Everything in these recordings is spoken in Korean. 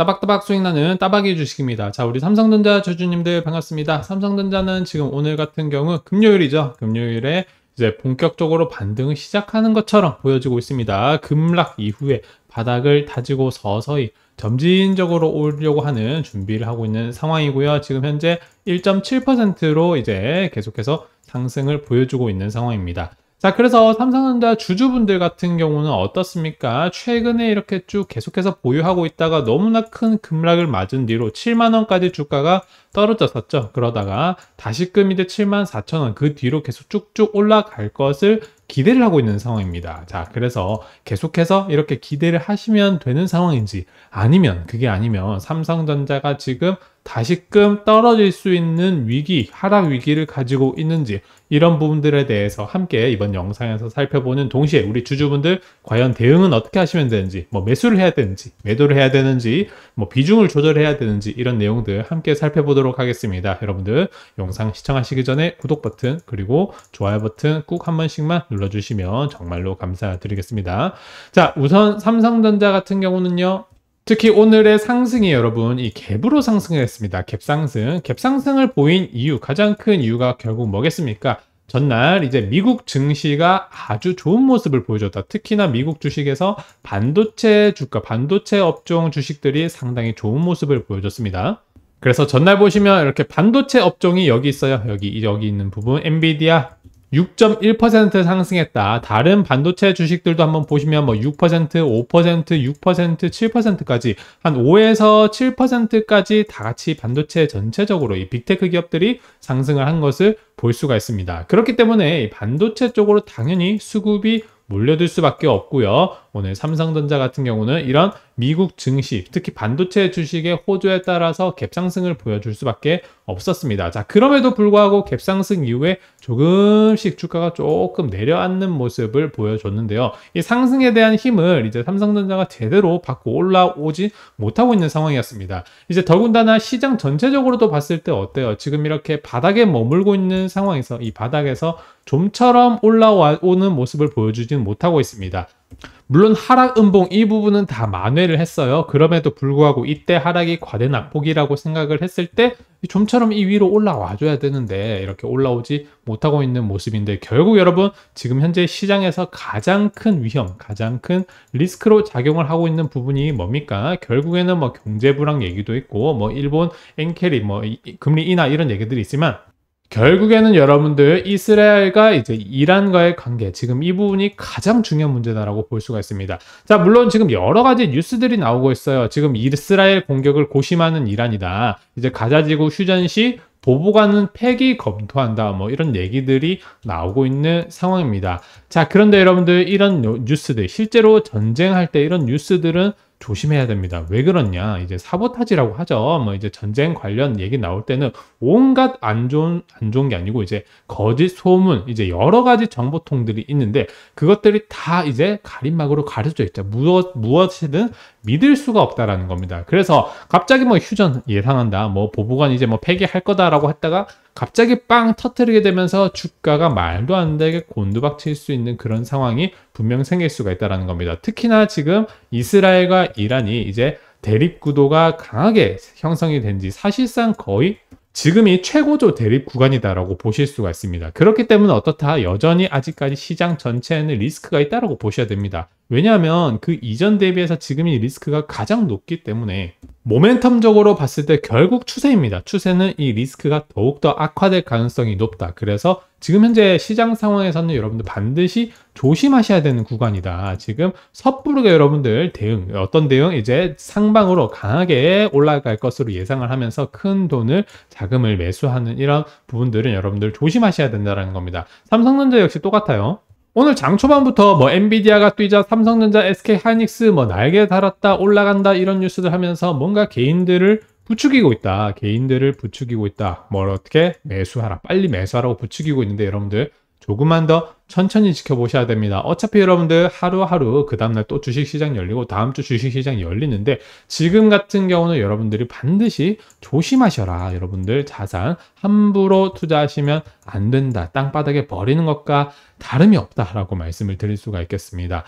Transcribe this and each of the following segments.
따박따박 수익 나는 따박이 주식입니다. 자, 우리 삼성전자 주주님들 반갑습니다. 삼성전자는 지금 오늘 같은 경우 금요일이죠. 금요일에 이제 본격적으로 반등을 시작하는 것처럼 보여지고 있습니다. 급락 이후에 바닥을 다지고 서서히 점진적으로 오려고 하는 준비를 하고 있는 상황이고요. 지금 현재 1.7%로 이제 계속해서 상승을 보여주고 있는 상황입니다. 자, 그래서 삼성전자 주주분들 같은 경우는 어떻습니까? 최근에 이렇게 쭉 계속해서 보유하고 있다가 너무나 큰 급락을 맞은 뒤로 7만원까지 주가가 떨어졌었죠. 그러다가 다시 금 이제 7만 4천원 그 뒤로 계속 쭉쭉 올라갈 것을 기대를 하고 있는 상황입니다. 자, 그래서 계속해서 이렇게 기대를 하시면 되는 상황인지 아니면 그게 아니면 삼성전자가 지금 다시금 떨어질 수 있는 위기, 하락 위기를 가지고 있는지 이런 부분들에 대해서 함께 이번 영상에서 살펴보는 동시에 우리 주주분들 과연 대응은 어떻게 하시면 되는지, 뭐 매수를 해야 되는지, 매도를 해야 되는지, 뭐 비중을 조절해야 되는지 이런 내용들 함께 살펴보도록 하겠습니다. 여러분들 영상 시청하시기 전에 구독 버튼 그리고 좋아요 버튼 꾹 한 번씩만 눌러주시면 정말로 감사드리겠습니다. 자, 우선 삼성전자 같은 경우는요. 특히 오늘의 상승이 여러분 이 갭으로 상승을 했습니다. 갭상승. 갭상승을 보인 이유, 가장 큰 이유가 결국 뭐겠습니까? 전날 이제 미국 증시가 아주 좋은 모습을 보여줬다. 특히나 미국 주식에서 반도체 주가, 반도체 업종 주식들이 상당히 좋은 모습을 보여줬습니다. 그래서 전날 보시면 이렇게 반도체 업종이 여기 있어요. 여기, 여기 있는 부분. 엔비디아, 6.1% 상승했다. 다른 반도체 주식들도 한번 보시면 뭐 6%, 5%, 6%, 7%까지 한 5에서 7%까지 다 같이 반도체 전체적으로 이 빅테크 기업들이 상승을 한 것을 볼 수가 있습니다. 그렇기 때문에 반도체 쪽으로 당연히 수급이 몰려들 수밖에 없고요. 오늘 삼성전자 같은 경우는 이런 미국 증시, 특히 반도체 주식의 호조에 따라서 갭상승을 보여줄 수밖에 없었습니다. 자, 그럼에도 불구하고 갭상승 이후에 조금씩 주가가 조금 내려앉는 모습을 보여줬는데요. 이 상승에 대한 힘을 이제 삼성전자가 제대로 받고 올라오지 못하고 있는 상황이었습니다. 이제 더군다나 시장 전체적으로도 봤을 때 어때요? 지금 이렇게 바닥에 머물고 있는 상황에서 이 바닥에서 좀처럼 올라오는 모습을 보여주지는 못하고 있습니다. 물론 하락 음봉 이 부분은 다 만회를 했어요. 그럼에도 불구하고 이때 하락이 과대 낙폭이라고 생각을 했을 때 좀처럼 이 위로 올라와 줘야 되는데 이렇게 올라오지 못하고 있는 모습인데 결국 여러분 지금 현재 시장에서 가장 큰 위험, 가장 큰 리스크로 작용을 하고 있는 부분이 뭡니까? 결국에는 뭐 경제 불황 얘기도 있고 뭐 일본 엔캐리 뭐 금리 인하 이런 얘기들이 있지만 결국에는 여러분들 이스라엘과 이제 이란과의 관계 지금 이 부분이 가장 중요한 문제다라고 볼 수가 있습니다. 자 물론 지금 여러 가지 뉴스들이 나오고 있어요. 지금 이스라엘 공격을 고심하는 이란이다. 이제 가자지구 휴전시 보복안 폐기 검토한다. 뭐 이런 얘기들이 나오고 있는 상황입니다. 자 그런데 여러분들 이런 뉴스들 실제로 전쟁할 때 이런 뉴스들은 조심해야 됩니다. 왜 그러냐? 이제 사보타지라고 하죠. 뭐 이제 전쟁 관련 얘기 나올 때는 온갖 안 좋은 안 좋은 게 아니고 이제 거짓 소문, 이제 여러 가지 정보통들이 있는데 그것들이 다 이제 가림막으로 가려져 있죠. 무엇 무엇이든 믿을 수가 없다라는 겁니다. 그래서 갑자기 뭐 휴전 예상한다, 뭐 보복관 이제 뭐 폐기할 거다라고 했다가 갑자기 빵 터트리게 되면서 주가가 말도 안 되게 곤두박칠 수 있는 그런 상황이 분명 생길 수가 있다라는 겁니다. 특히나 지금 이스라엘과 이란이 이제 대립 구도가 강하게 형성이 된 지 사실상 거의 지금이 최고조 대립 구간이다라고 보실 수가 있습니다. 그렇기 때문에 어떻다 여전히 아직까지 시장 전체에는 리스크가 있다라고 보셔야 됩니다. 왜냐하면 그 이전 대비해서 지금이 리스크가 가장 높기 때문에 모멘텀적으로 봤을 때 결국 추세입니다. 추세는 이 리스크가 더욱더 악화될 가능성이 높다. 그래서 지금 현재 시장 상황에서는 여러분들 반드시 조심하셔야 되는 구간이다. 지금 섣부르게 여러분들 대응, 어떤 대응? 이제 상방으로 강하게 올라갈 것으로 예상을 하면서 큰 돈을 자금을 매수하는 이런 부분들은 여러분들 조심하셔야 된다는 겁니다. 삼성전자 역시 똑같아요. 오늘 장 초반부터 뭐 엔비디아가 뛰자 삼성전자, SK 하이닉스 뭐 날개 달았다 올라간다 이런 뉴스들 하면서 뭔가 개인들을 부추기고 있다. 개인들을 부추기고 있다. 뭘 어떻게 매수하라. 빨리 매수하라고 부추기고 있는데 여러분들 조금만 더 천천히 지켜보셔야 됩니다. 어차피 여러분들 하루하루 그 다음날 또 주식시장 열리고 다음 주 주식시장 열리는데 지금 같은 경우는 여러분들이 반드시 조심하셔라. 여러분들 자산 함부로 투자하시면 안 된다. 땅바닥에 버리는 것과 다름이 없다라고 말씀을 드릴 수가 있겠습니다.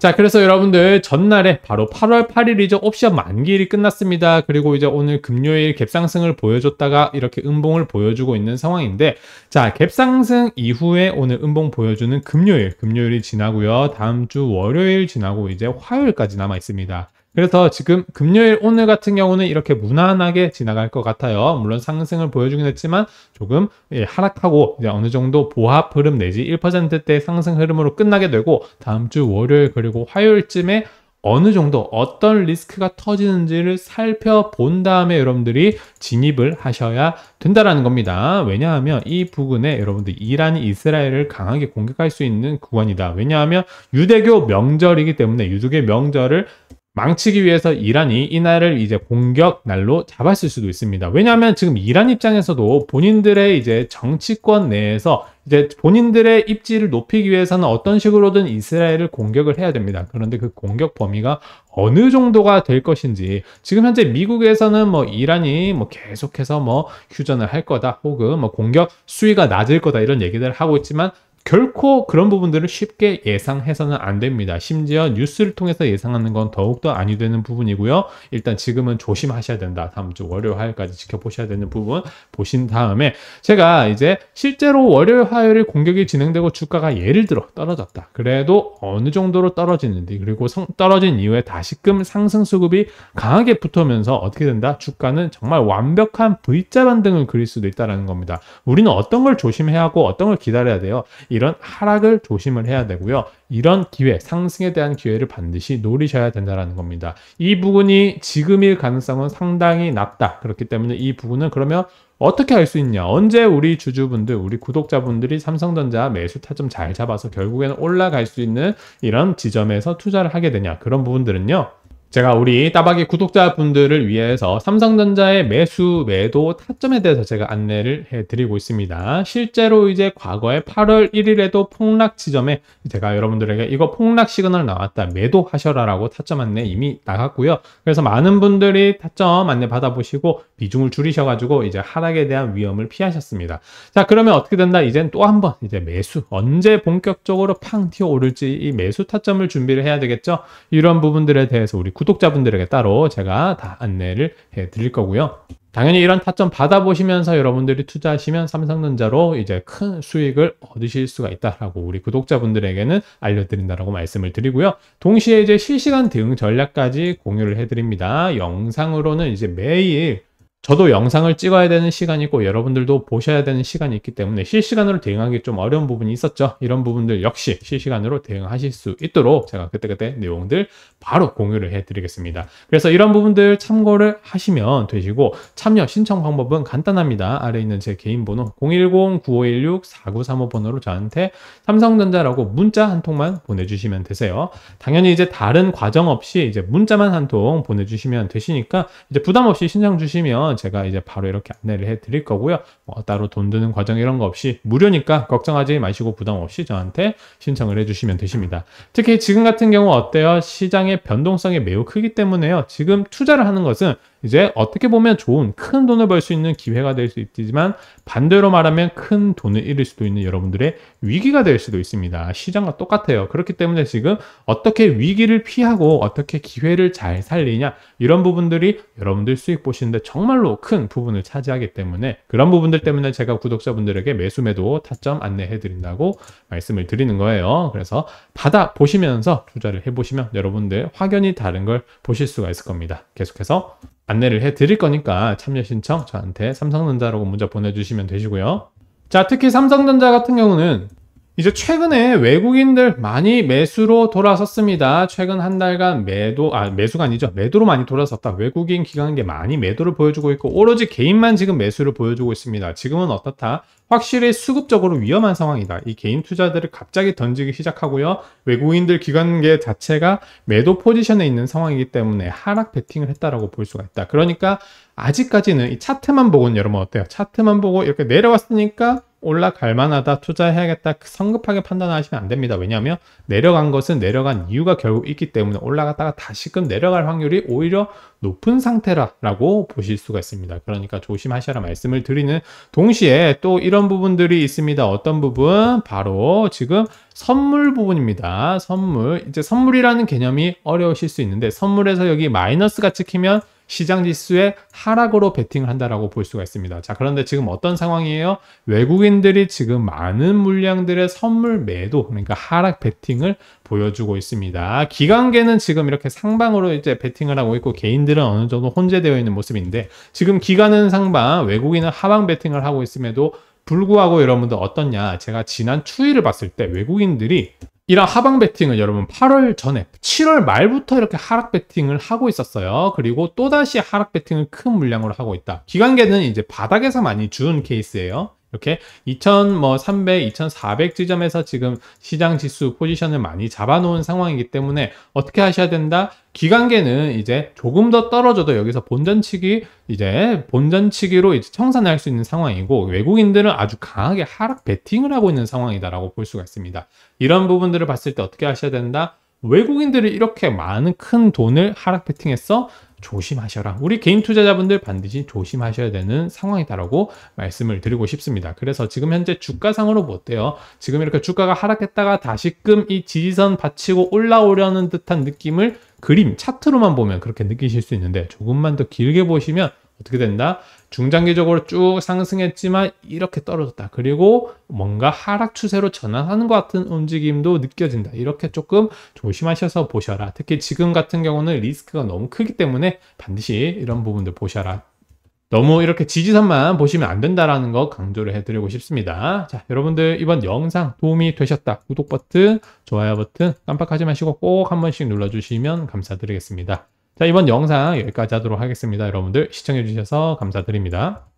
자, 그래서 여러분들 전날에 바로 8월 8일이죠. 옵션 만기일이 끝났습니다. 그리고 이제 오늘 금요일 갭상승을 보여줬다가 이렇게 음봉을 보여주고 있는 상황인데, 자, 갭상승 이후에 오늘 음봉 보여주는 금요일, 금요일이 지나고요. 다음 주 월요일 지나고 이제 화요일까지 남아 있습니다. 그래서 지금 금요일 오늘 같은 경우는 이렇게 무난하게 지나갈 것 같아요. 물론 상승을 보여주긴 했지만 조금 예, 하락하고 이제 어느 정도 보합 흐름 내지 1%대 상승 흐름으로 끝나게 되고 다음 주 월요일 그리고 화요일쯤에 어느 정도 어떤 리스크가 터지는지를 살펴본 다음에 여러분들이 진입을 하셔야 된다라는 겁니다. 왜냐하면 이 부근에 여러분들 이란이 이스라엘을 강하게 공격할 수 있는 구간이다. 왜냐하면 유대교 명절이기 때문에 유대교 명절을 망치기 위해서 이란이 이날을 이제 공격 날로 잡았을 수도 있습니다. 왜냐하면 지금 이란 입장에서도 본인들의 이제 정치권 내에서 이제 본인들의 입지를 높이기 위해서는 어떤 식으로든 이스라엘을 공격을 해야 됩니다. 그런데 그 공격 범위가 어느 정도가 될 것인지 지금 현재 미국에서는 뭐 이란이 뭐 계속해서 뭐 휴전을 할 거다 혹은 뭐 공격 수위가 낮을 거다 이런 얘기들을 하고 있지만 결코 그런 부분들을 쉽게 예상해서는 안 됩니다. 심지어 뉴스를 통해서 예상하는 건 더욱더 아니 되는 부분이고요. 일단 지금은 조심하셔야 된다. 다음 주 월요일 화요일까지 지켜보셔야 되는 부분 보신 다음에 제가 이제 실제로 월요일 화요일 공격이 진행되고 주가가 예를 들어 떨어졌다. 그래도 어느 정도로 떨어지는지 그리고 성, 떨어진 이후에 다시금 상승 수급이 강하게 붙으면서 어떻게 된다? 주가는 정말 완벽한 V자 반등을 그릴 수도 있다는 겁니다. 우리는 어떤 걸 조심해야 하고 어떤 걸 기다려야 돼요. 이런 하락을 조심을 해야 되고요. 이런 기회, 상승에 대한 기회를 반드시 노리셔야 된다는 겁니다. 이 부분이 지금일 가능성은 상당히 낮다. 그렇기 때문에 이 부분은 그러면 어떻게 할수 있냐? 언제 우리 주주분들, 우리 구독자분들이 삼성전자 매수 타점 잘 잡아서 결국에는 올라갈 수 있는 이런 지점에서 투자를 하게 되냐? 그런 부분들은요. 제가 우리 따박이 구독자분들을 위해서 삼성전자의 매수, 매도 타점에 대해서 제가 안내를 해드리고 있습니다. 실제로 이제 과거에 8월 1일에도 폭락 지점에 제가 여러분들에게 이거 폭락 시그널 나왔다. 매도 하셔라 라고 타점 안내 이미 나갔고요. 그래서 많은 분들이 타점 안내 받아보시고 비중을 줄이셔가지고 이제 하락에 대한 위험을 피하셨습니다. 자, 그러면 어떻게 된다? 이젠 또 한 번 이제 매수, 언제 본격적으로 팡 튀어 오를지 이 매수 타점을 준비를 해야 되겠죠? 이런 부분들에 대해서 우리 구독자분들에게 따로 제가 다 안내를 해 드릴 거고요. 당연히 이런 타점 받아보시면서 여러분들이 투자하시면 삼성전자로 이제 큰 수익을 얻으실 수가 있다라고 우리 구독자분들에게는 알려드린다라고 말씀을 드리고요. 동시에 이제 실시간 대응 전략까지 공유를 해드립니다. 영상으로는 이제 매일 저도 영상을 찍어야 되는 시간이 있고 여러분들도 보셔야 되는 시간이 있기 때문에 실시간으로 대응하기 좀 어려운 부분이 있었죠. 이런 부분들 역시 실시간으로 대응하실 수 있도록 제가 그때그때 내용들 바로 공유를 해드리겠습니다. 그래서 이런 부분들 참고를 하시면 되시고 참여 신청 방법은 간단합니다. 아래 있는 제 개인 번호 010-9516-4935 번호로 저한테 삼성전자라고 문자 한 통만 보내주시면 되세요. 당연히 이제 다른 과정 없이 이제 문자만 한 통 보내주시면 되시니까 이제 부담 없이 신청 주시면 제가 이제 바로 이렇게 안내를 해 드릴 거고요. 뭐 따로 돈 드는 과정 이런 거 없이 무료니까 걱정하지 마시고 부담 없이 저한테 신청을 해 주시면 되십니다. 특히 지금 같은 경우 어때요? 시장의 변동성이 매우 크기 때문에요. 지금 투자를 하는 것은 이제 어떻게 보면 좋은 큰 돈을 벌 수 있는 기회가 될 수 있지만 반대로 말하면 큰 돈을 잃을 수도 있는 여러분들의 위기가 될 수도 있습니다. 시장과 똑같아요. 그렇기 때문에 지금 어떻게 위기를 피하고 어떻게 기회를 잘 살리냐 이런 부분들이 여러분들 수익 보시는데 정말로 큰 부분을 차지하기 때문에 그런 부분들 때문에 제가 구독자분들에게 매수 매도 타점 안내해 드린다고 말씀을 드리는 거예요. 그래서 받아 보시면서 투자를 해 보시면 여러분들 확연히 다른 걸 보실 수가 있을 겁니다. 계속해서 안내를 해 드릴 거니까 참여 신청 저한테 삼성전자라고 문자 보내주시면 되시고요. 자, 특히 삼성전자 같은 경우는 이제 최근에 외국인들 많이 매수로 돌아섰습니다. 최근 한 달간 매도, 아, 매수가 아니죠. 매도로 많이 돌아섰다. 외국인 기관계 많이 매도를 보여주고 있고, 오로지 개인만 지금 매수를 보여주고 있습니다. 지금은 어떻다? 확실히 수급적으로 위험한 상황이다. 이 개인 투자들을 갑자기 던지기 시작하고요. 외국인들 기관계 자체가 매도 포지션에 있는 상황이기 때문에 하락 베팅을 했다라고 볼 수가 있다. 그러니까 아직까지는 이 차트만 보고는 여러분 어때요? 차트만 보고 이렇게 내려왔으니까 올라갈 만하다, 투자해야겠다, 성급하게 판단하시면 안 됩니다. 왜냐하면 내려간 것은 내려간 이유가 결국 있기 때문에 올라갔다가 다시금 내려갈 확률이 오히려 높은 상태라고 보실 수가 있습니다. 그러니까 조심하셔라 말씀을 드리는 동시에 또 이런 부분들이 있습니다. 어떤 부분? 바로 지금 선물 부분입니다. 선물. 이제 선물이라는 개념이 어려우실 수 있는데 선물에서 여기 마이너스가 찍히면 시장 지수의 하락으로 베팅을 한다라고 볼 수가 있습니다. 자, 그런데 지금 어떤 상황이에요? 외국인들이 지금 많은 물량들의 선물 매도, 그러니까 하락 베팅을 보여주고 있습니다. 기관계는 지금 이렇게 상방으로 이제 베팅을 하고 있고 개인들은 어느 정도 혼재되어 있는 모습인데 지금 기관은 상방, 외국인은 하방 베팅을 하고 있음에도 불구하고 여러분들 어떻냐? 제가 지난 추이를 봤을 때 외국인들이 이런 하방 배팅을 여러분 8월 전에 7월 말부터 이렇게 하락 배팅을 하고 있었어요. 그리고 또다시 하락 배팅을 큰 물량으로 하고 있다. 기관계는 이제 바닥에서 많이 준 케이스예요. 이렇게 2300, 2400 지점에서 지금 시장 지수 포지션을 많이 잡아놓은 상황이기 때문에 어떻게 하셔야 된다? 기관계는 이제 조금 더 떨어져도 여기서 본전치기 이제 본전치기로 이제 청산할 수 있는 상황이고 외국인들은 아주 강하게 하락 베팅을 하고 있는 상황이다라고 볼 수가 있습니다. 이런 부분들을 봤을 때 어떻게 하셔야 된다? 외국인들이 이렇게 많은 큰 돈을 하락 베팅했어 조심하셔라. 우리 개인 투자자분들 반드시 조심하셔야 되는 상황이다라고 말씀을 드리고 싶습니다. 그래서 지금 현재 주가상으로 못 돼요. 지금 이렇게 주가가 하락했다가 다시금 이 지지선 받치고 올라오려는 듯한 느낌을 그림 차트로만 보면 그렇게 느끼실 수 있는데 조금만 더 길게 보시면 어떻게 된다? 중장기적으로 쭉 상승했지만 이렇게 떨어졌다. 그리고 뭔가 하락 추세로 전환하는 것 같은 움직임도 느껴진다. 이렇게 조금 조심하셔서 보셔라. 특히 지금 같은 경우는 리스크가 너무 크기 때문에 반드시 이런 부분들 보셔라. 너무 이렇게 지지선만 보시면 안 된다라는 거 강조를 해드리고 싶습니다. 자, 여러분들 이번 영상 도움이 되셨다. 구독 버튼, 좋아요 버튼 깜빡하지 마시고 꼭 한 번씩 눌러주시면 감사드리겠습니다. 자, 이번 영상 여기까지 하도록 하겠습니다. 여러분들 시청해주셔서 감사드립니다.